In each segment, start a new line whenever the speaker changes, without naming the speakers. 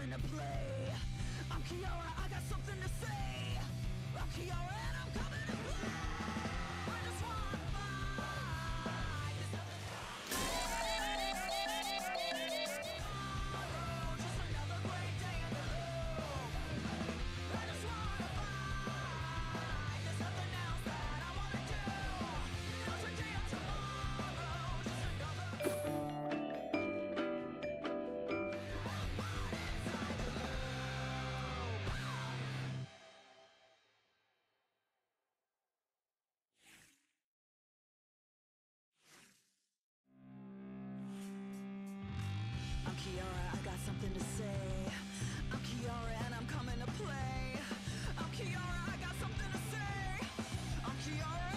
coming to play. I'm Kiara, I got something to say. I'm Kiara and I'm coming to play. Kiara, I got something to say. I'm Kiara and I'm coming to play. I'm Kiara, I got something to say. I'm Kiara.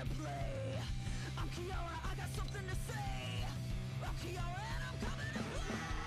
to play. I'm Kiara, I got something to say. I'm Kiara and I'm coming to play.